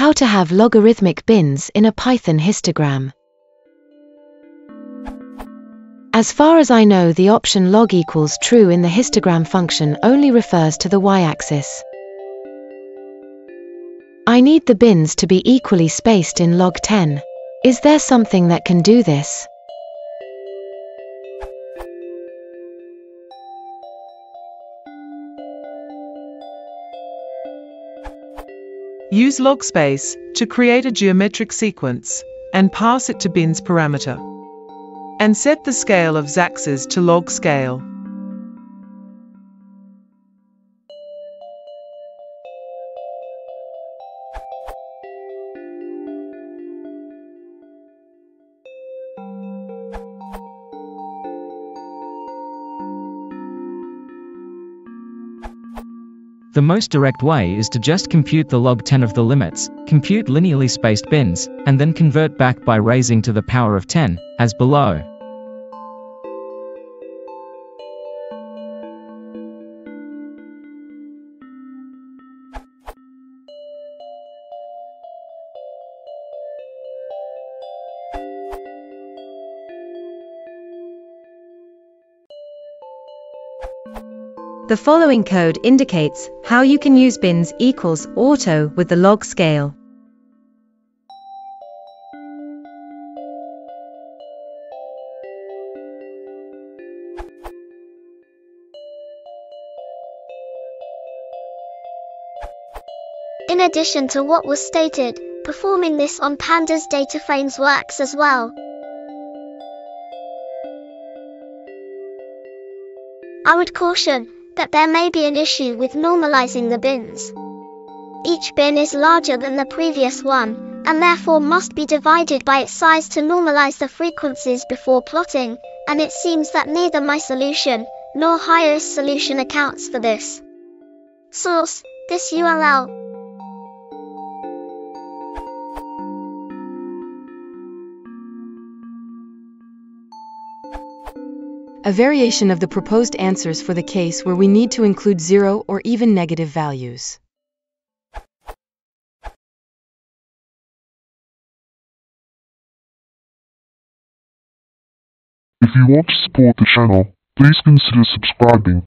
How to have logarithmic bins in a Python histogram. As far as I know the option log equals true in the histogram function only refers to the y-axis. I need the bins to be equally spaced in log 10. Is there something that can do this? Use logspace to create a geometric sequence and pass it to bins parameter. And set the scale of z-axis to log scale. The most direct way is to just compute the log 10 of the limits, compute linearly spaced bins, and then convert back by raising to the power of 10, as below. The following code indicates how you can use bins equals auto with the log scale. In addition to what was stated, performing this on pandas data frames works as well. I would caution that there may be an issue with normalizing the bins. Each bin is larger than the previous one, and therefore must be divided by its size to normalize the frequencies before plotting, and it seems that neither my solution, nor highest solution accounts for this. Source, this URL. A variation of the proposed answers for the case where we need to include zero or even negative values. If you want to support the channel, please consider subscribing